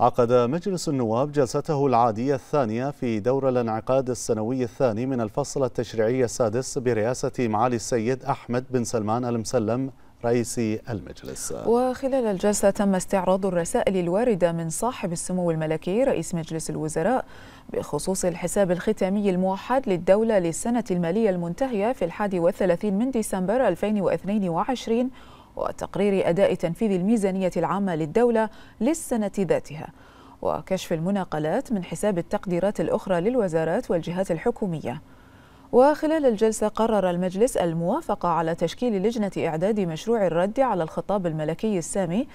عقد مجلس النواب جلسته العادية الثانية في دور الانعقاد السنوي الثاني من الفصل التشريعي السادس برئاسة معالي السيد أحمد بن سلمان المسلم رئيس المجلس. وخلال الجلسة تم استعراض الرسائل الواردة من صاحب السمو الملكي رئيس مجلس الوزراء بخصوص الحساب الختامي الموحد للدولة للسنة المالية المنتهية في الحادي والثلاثين من ديسمبر 2022 وتقرير أداء تنفيذ الميزانية العامة للدولة للسنة ذاتها وكشف المناقلات من حساب التقديرات الأخرى للوزارات والجهات الحكومية. وخلال الجلسة قرر المجلس الموافقة على تشكيل لجنة إعداد مشروع الرد على الخطاب الملكي السامي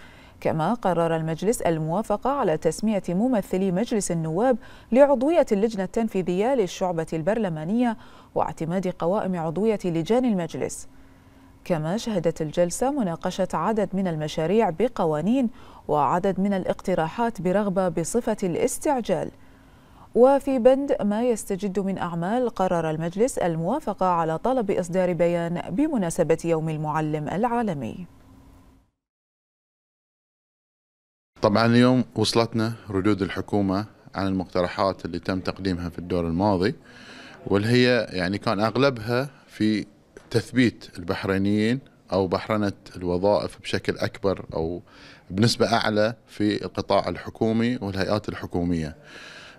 كما قرر المجلس الموافقة على تسمية ممثلي مجلس النواب لعضوية اللجنة التنفيذية للشعبة البرلمانية واعتماد قوائم عضوية لجان المجلس. كما شهدت الجلسة مناقشة عدد من المشاريع بقوانين وعدد من الاقتراحات برغبة بصفة الاستعجال. وفي بند ما يستجد من أعمال قرر المجلس الموافقة على طلب إصدار بيان بمناسبة يوم المعلم العالمي. طبعا اليوم وصلتنا ردود الحكومة عن المقترحات اللي تم تقديمها في الدور الماضي واللي هي يعني كان أغلبها في تثبيت البحرينيين أو بحرنة الوظائف بشكل أكبر أو بنسبة أعلى في القطاع الحكومي والهيئات الحكومية.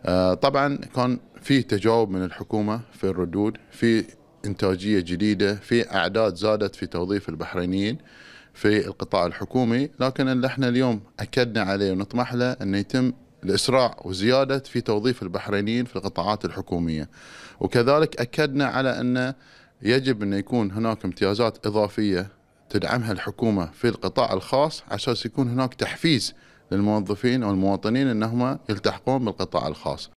آه، طبعا كان في تجاوب من الحكومة في الردود، في إنتاجية جديدة، في أعداد زادت في توظيف البحرينيين في القطاع الحكومي، لكن اللي إحنا اليوم أكدنا عليه ونطمح له إنه يتم الاسراع وزيادة في توظيف البحرينيين في القطاعات الحكومية. وكذلك أكدنا على إن يجب أن يكون هناك امتيازات إضافية تدعمها الحكومة في القطاع الخاص عشان يكون هناك تحفيز للموظفين والمواطنين أنهم يلتحقون بالقطاع الخاص.